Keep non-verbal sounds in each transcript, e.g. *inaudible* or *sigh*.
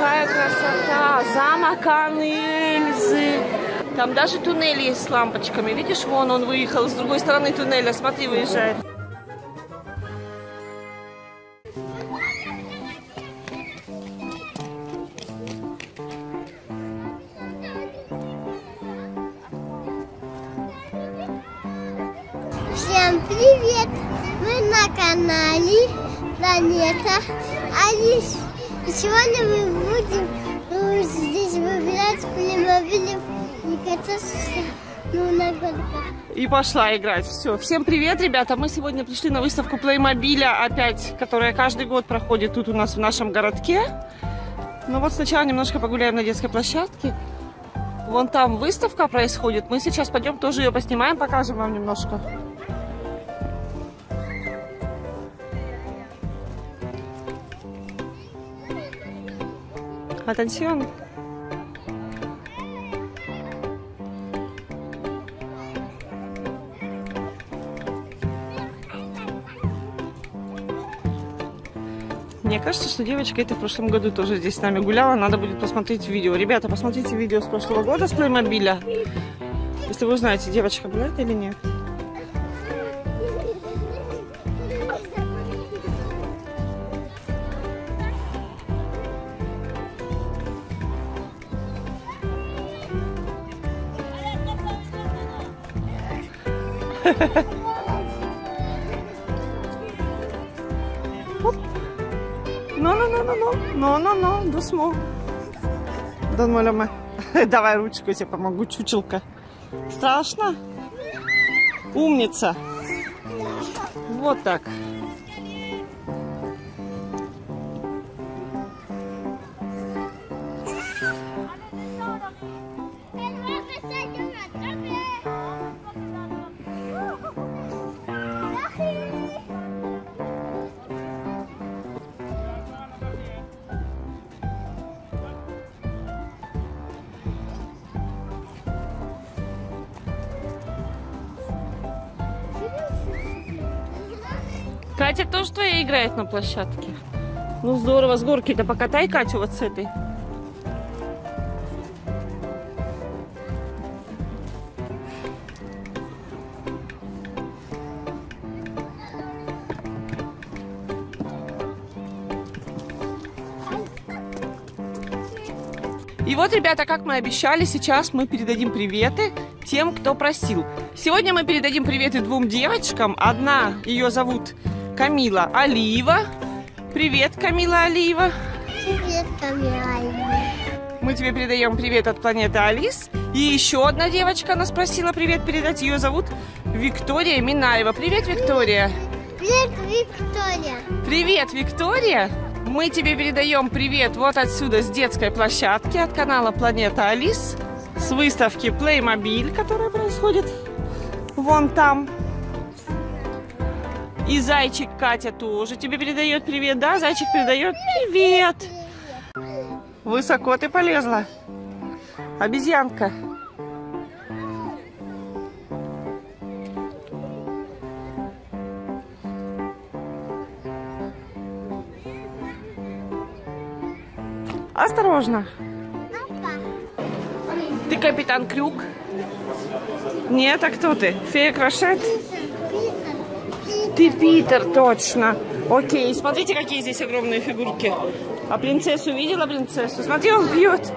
какая красота! Замок Анны. Там даже туннель есть с лампочками. Видишь, вон он выехал с другой стороны туннеля. Смотри, выезжает. Всем привет! Мы на канале Планета Алис. Сегодня мы будем э, здесь выбирать плеймобилев и кататься ну, на горках. И пошла играть. Все. Всем привет, ребята. Мы сегодня пришли на выставку Плеймобиля опять, которая каждый год проходит тут у нас в нашем городке. Ну вот сначала немножко погуляем на детской площадке. Вон там выставка происходит. Мы сейчас пойдем тоже ее поснимаем, покажем вам немножко. Атенсион. Мне кажется, что девочка эта в прошлом году тоже здесь с нами гуляла. Надо будет посмотреть видео. Ребята, посмотрите видео с прошлого года с Плеймобиля. Если вы узнаете, девочка была это или нет. Ну, ну, ну, ну, ну, ну, ну, ну, досмо. Дон Моляме. *laughs* Давай ручку, я тебе помогу, чучелка. Страшно? Умница. Вот так. Катя тоже твоя играет на площадке. Ну здорово, с горки-то покатай Катю вот с этой. И вот, ребята, как мы обещали, сейчас мы передадим приветы тем, кто просил. Сегодня мы передадим приветы двум девочкам. Одна, ее зовут Камила Алиева. Привет, Камила Алиева. Привет, Камила. Мы тебе передаем привет от планеты Алис. И еще одна девочка нас просила привет передать. Ее зовут Виктория Минаева. Привет, Виктория. Привет, Виктория. Привет, Виктория. Мы тебе передаем привет вот отсюда, с детской площадки от канала Планета Алис. С выставки Playmobil, которая происходит вон там. И зайчик Катя тоже тебе передает привет, да? Зайчик передает привет. Высоко ты полезла. Обезьянка. Осторожно. Ты капитан Крюк? Нет, а кто ты? Фея Крошет? Ты Питер, точно. Окей, смотрите, какие здесь огромные фигурки. А принцессу видела принцессу? Смотри, он пьет.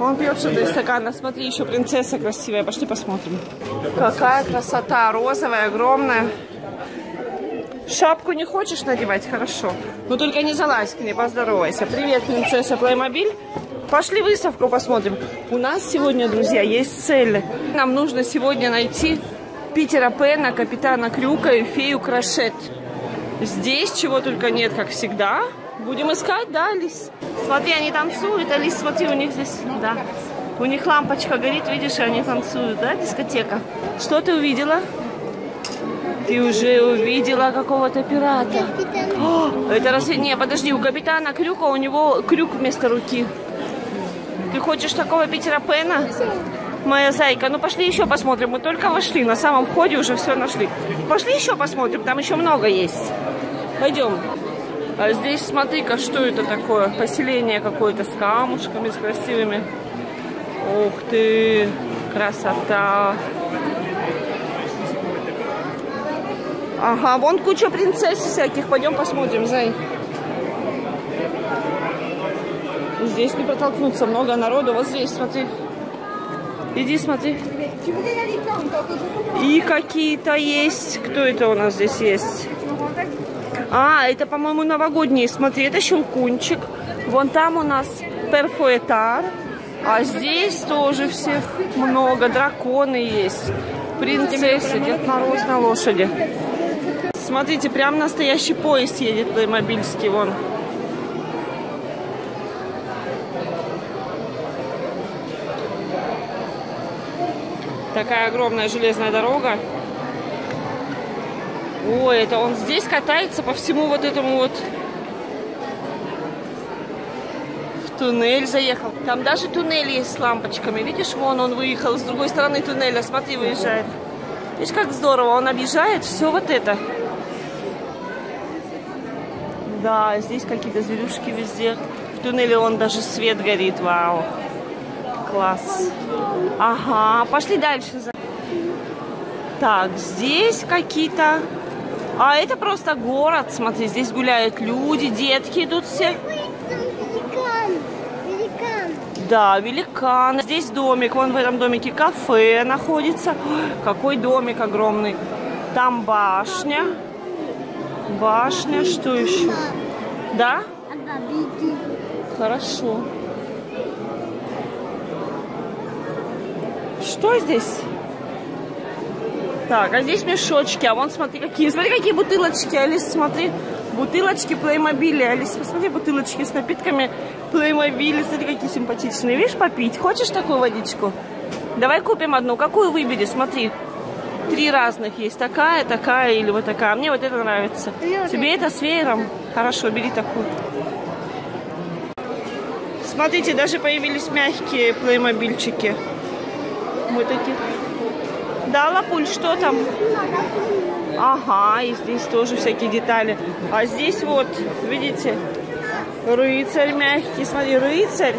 Он пьет что-то из стакана. Смотри, еще принцесса красивая. Пошли посмотрим. Какая красота. Розовая, огромная. Шапку не хочешь надевать? Хорошо. Но только не залазь к ней, поздоровайся. Привет, принцесса Playmobil. Пошли выставку посмотрим. У нас сегодня, друзья, есть цель. Нам нужно сегодня найти Питера Пена, капитана Крюка и фею Крошет. Здесь чего только нет, как всегда. Будем искать, да, Алис? Смотри, они танцуют. Алис, смотри, у них здесь, да. У них лампочка горит, видишь, они танцуют, да, дискотека. Что ты увидела? Ты уже увидела какого-то пирата. О, это разве... Не, подожди, у капитана Крюка у него крюк вместо руки. Ты хочешь такого Питера Пена? Моя зайка, ну пошли еще посмотрим. Мы только вошли, на самом входе уже все нашли. Пошли еще посмотрим, там еще много есть. Пойдем. А здесь, смотри-ка, что это такое? Поселение какое-то с камушками, с красивыми. Ух ты, красота. Ага, вон куча принцесс всяких. Пойдем посмотрим, Зай. Здесь не протолкнуться, много народу. Вот здесь, смотри. Иди, смотри. И какие-то есть. Кто это у нас здесь есть? А, это, по-моему, новогодние. Смотри, это щелкунчик. Вон там у нас перфуэтар. А здесь тоже всех много. Драконы есть. Принцессы, Дед Мороз на лошади. Смотрите, прям настоящий поезд едет плеймобильский, вон. Такая огромная железная дорога. Ой, это он здесь катается по всему вот этому вот в туннель заехал. Там даже туннель есть с лампочками. Видишь, вон он выехал с другой стороны туннеля. Смотри, выезжает. Видишь, как здорово. Он объезжает все вот это. Да, здесь какие-то зверюшки везде. В туннеле он даже свет горит. Вау. Класс. Ага, пошли дальше. Так, здесь какие-то... А это просто город. Смотри, здесь гуляют люди, детки идут все. Великан. Великан. Да, великан. Здесь домик. Вон в этом домике кафе находится. Ой, какой домик огромный. Там башня. Башня. Что еще? Да? Хорошо. Что здесь? Так, а здесь мешочки. А вон смотри, какие. Смотри, какие бутылочки, Алис, смотри. Бутылочки Плеймобиля. Алис, посмотри, бутылочки с напитками Плеймобиля. Смотри, какие симпатичные. Видишь, попить? Хочешь такую водичку? Давай купим одну. Какую выбери? Смотри. Три разных есть. Такая, такая или вот такая. Мне вот это нравится. Тебе это с веером? Хорошо, бери такую. Смотрите, даже появились мягкие плеймобильчики. Вот такие. Да, Лапуль, что там? Ага, и здесь тоже всякие детали. А здесь вот, видите, рыцарь мягкий. Смотри, рыцарь,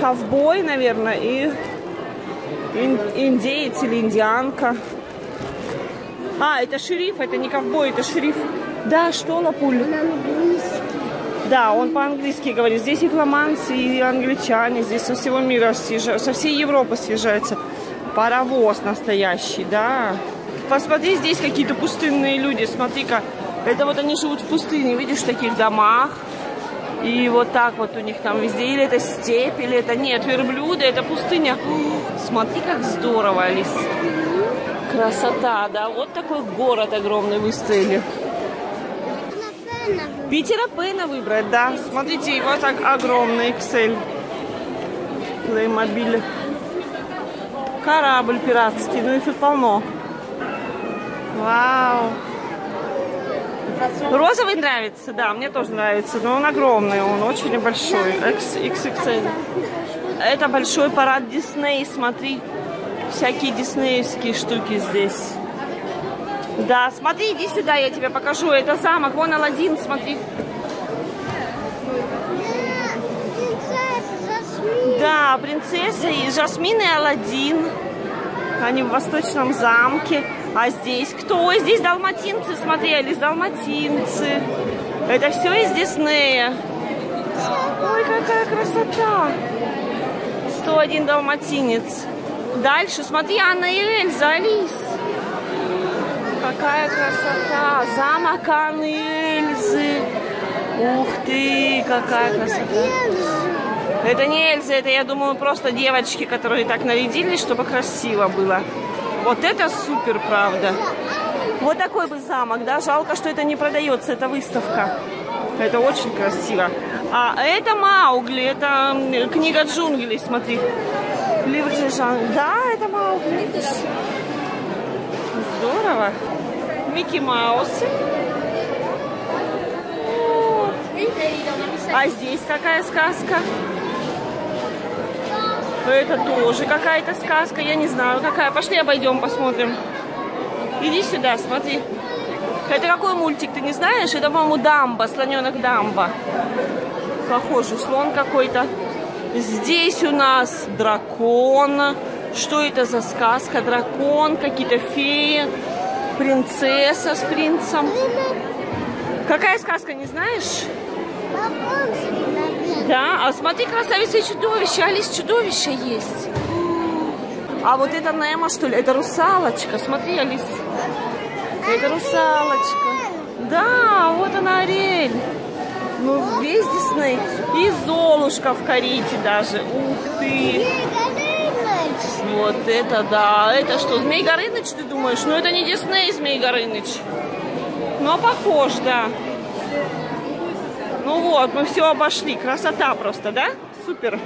ковбой, наверное, и ин- индеец или индианка. А, это шериф, это не ковбой, это шериф. Да, что, Лапуль? Да, он по-английски говорит. Здесь и фламандцы, и англичане, здесь со всего мира съезжаются, со всей Европы съезжаются. Паровоз настоящий, да. Посмотри, здесь какие-то пустынные люди, смотри-ка. Это вот они живут в пустыне, видишь, в таких домах. И вот так вот у них там везде. Или это степь, или это... Нет, верблюды, это пустыня. Смотри, как здорово, Алис. Красота, да. Вот такой город огромный выстроили. Питера Пэна выбрать, да. Смотрите, его так огромный Excel. Playmobil. Корабль пиратский, ну их тут полно. Вау. Розовый нравится, да, мне тоже нравится, но он огромный, он очень большой. XXL. Это большой парад Дисней, смотри. Всякие диснеевские штуки здесь. Да, смотри, иди сюда, я тебе покажу. Это замок, вон Аладдин, смотри. принцесса Жасмин. Да, принцесса и Жасмин и Аладдин. Они в восточном замке. А здесь кто? Ой, здесь далматинцы, смотрели, далматинцы. Это все из Диснея. Ой, какая красота. 101 далматинец. Дальше, смотри, Анна и Эльза, Алис. Какая красота. Замок Анны и Эльзы. Ух ты, какая красота. Это не Эльза, это, я думаю, просто девочки, которые так нарядились, чтобы красиво было. Вот это супер, правда. Вот такой бы замок, да? Жалко, что это не продается, это выставка. Это очень красиво. А это Маугли, это книга джунглей, смотри. Да, это Маугли. Здорово. Микки Маусы. Вот. А здесь какая сказка? Это тоже какая-то сказка, я не знаю какая. Пошли обойдем, посмотрим. Иди сюда, смотри. Это какой мультик, ты не знаешь? Это, по-моему, Дамба, слоненок Дамба. Похоже, слон какой-то. Здесь у нас дракон. Что это за сказка? Дракон, какие-то феи, принцесса с принцем. Какая сказка, не знаешь? Да, а смотри, красавица и чудовище. Алис, чудовище есть. А вот это Немо, что ли? Это русалочка. Смотри, Алис. Это русалочка. Да, вот она, Ариэль. Ну, весь Дисней. И Золушка в карите даже. Ух ты. Вот это да. Это что, Змей Горыныч, ты думаешь? Ну, это не Дисней, Змей Горыныч. Но похож, да. Ну вот, мы все обошли. Красота просто, да? Супер.